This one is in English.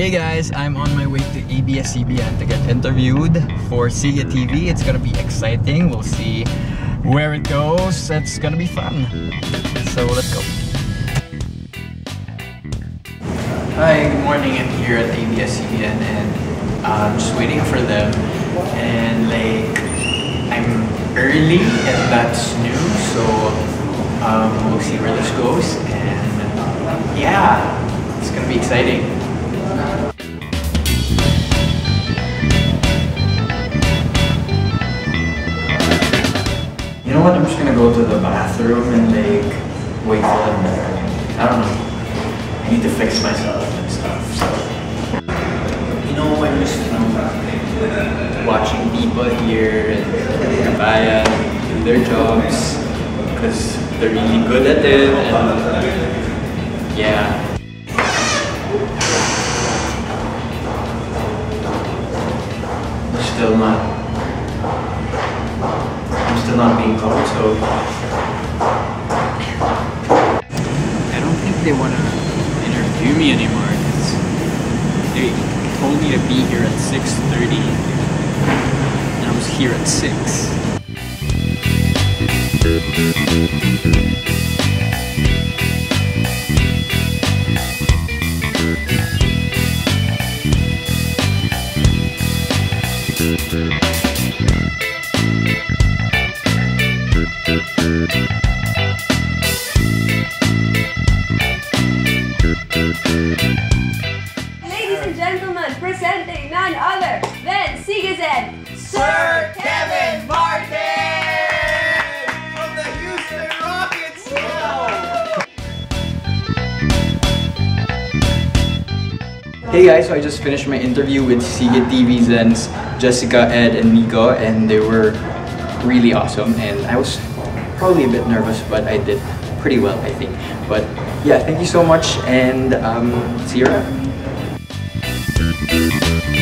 Hey guys, I'm on my way to ABS-CBN to get interviewed for CGE TV. It's gonna be exciting. We'll see where it goes. It's gonna be fun. So let's go. Hi, good morning. I'm here at ABS-CBN and I'm just waiting for them. And like, I'm early and that's new. So um, we'll see where this goes. And yeah, it's gonna be exciting. Know what? I'm just gonna go to the bathroom and like wait for them. I don't know. I need to fix myself and stuff. So you know, just you know watching people here and Kabaya do their jobs because they're really good at it and yeah. Still not still not being called, so I don't think they want to interview me anymore because they told me to be here at 6.30 and I was here at 6. Gentlemen, presenting none other than Sigazen, Sir Kevin Martin! From the Houston Rockets! Hey guys, so I just finished my interview with CGE TV Zen's Jessica, Ed, and Nikko, and they were really awesome. And I was probably a bit nervous, but I did pretty well, I think. But yeah, thank you so much, and um, see you around. Thank you.